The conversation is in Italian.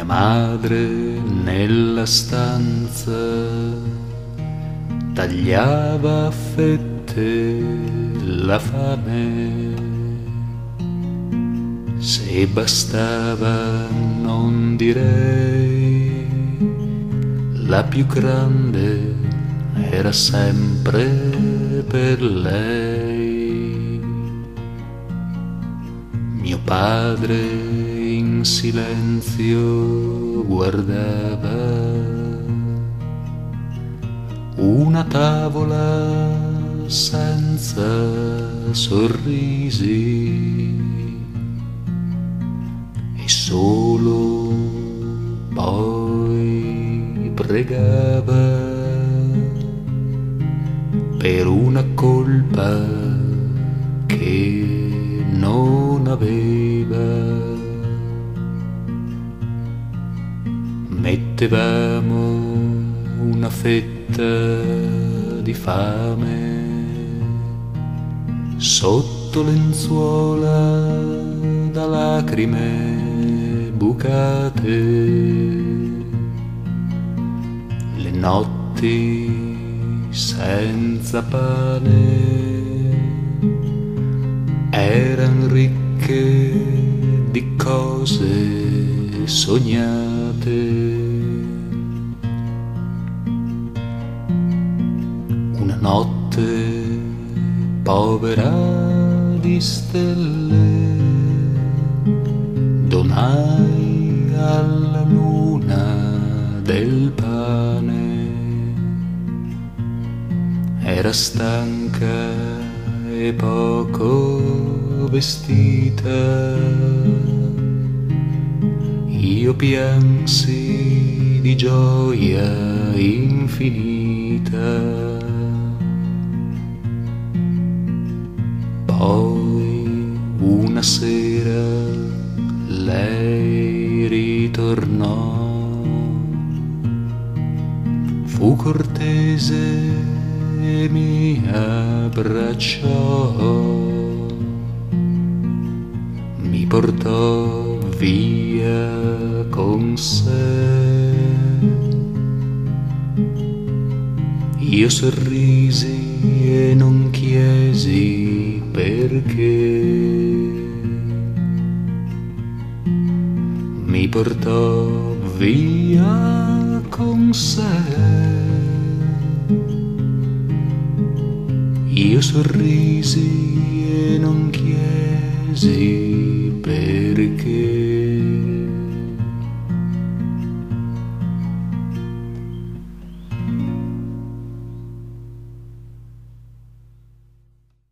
Mia madre nella stanza tagliava a fette la fame. Se bastava non direi, la più grande era sempre per lei. Mio padre in silenzio guardava una tavola senza sorrisi e solo poi pregava per una colpa che Mettevamo una fetta di fame sotto lenzuola da lacrime bucate. Le notti senza pane erano ricche di cose sognate. Povera di stelle donai alla luna del pane era stanca e poco vestita. Io piansi di gioia infinita. Poi una sera lei ritornò, fu cortese e mi abbracciò, mi portò via con sé. Io sorrisi e non chiesi perché. Mi portò via con sé. Io sorrisi e non chiesi perché.